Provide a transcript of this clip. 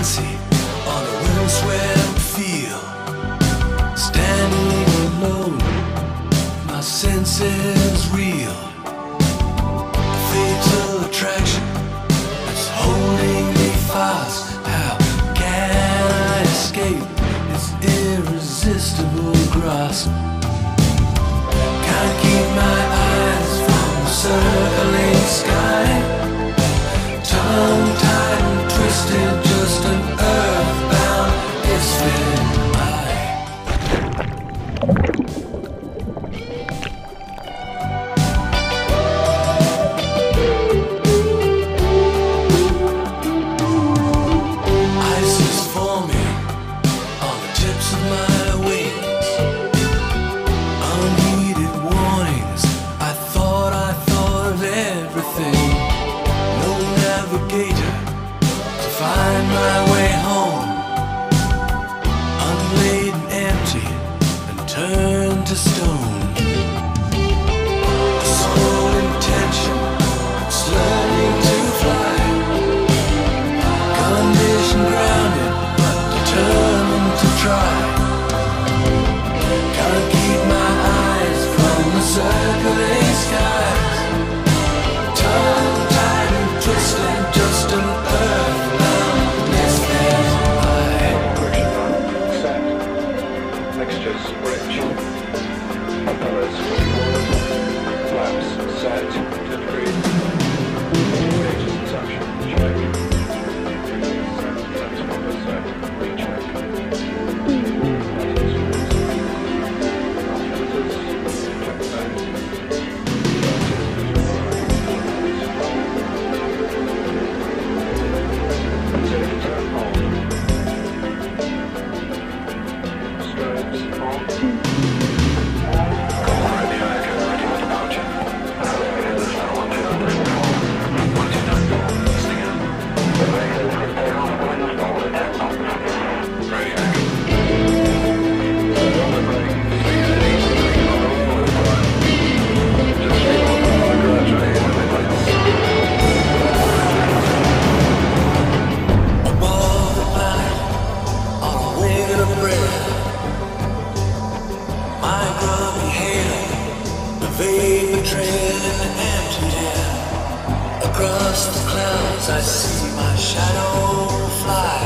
fancy on a windswept field. Standing alone, my senses reel. Fatal attraction is holding me fast. How can I escape this irresistible grasp? to stone. Sole intention learning to fly. Condition grounded, but determined to try. Gotta keep my eyes from the circling. vapor trail in the empty air. Across the clouds I see my shadow fly.